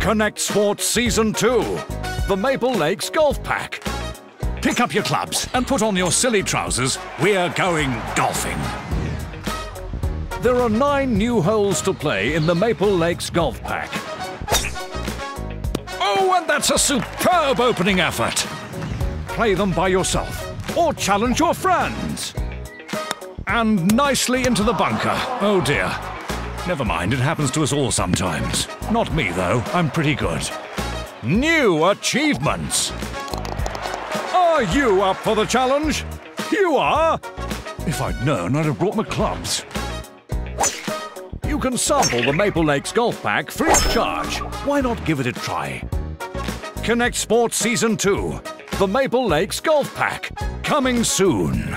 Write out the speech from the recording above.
Kinect Sports Season 2, the Maple Lakes Golf Pack. Pick up your clubs and put on your silly trousers. We're going golfing. There are nine new holes to play in the Maple Lakes Golf Pack. Oh, and that's a superb opening effort. Play them by yourself or challenge your friends. And nicely into the bunker. Oh dear. Never mind, it happens to us all sometimes. Not me, though. I'm pretty good. New achievements. Are you up for the challenge? You are? If I'd known, I'd have brought my clubs. You can sample the Maple Lakes Golf Pack free of charge. Why not give it a try? Kinect Sports Season 2, the Maple Lakes Golf Pack, coming soon.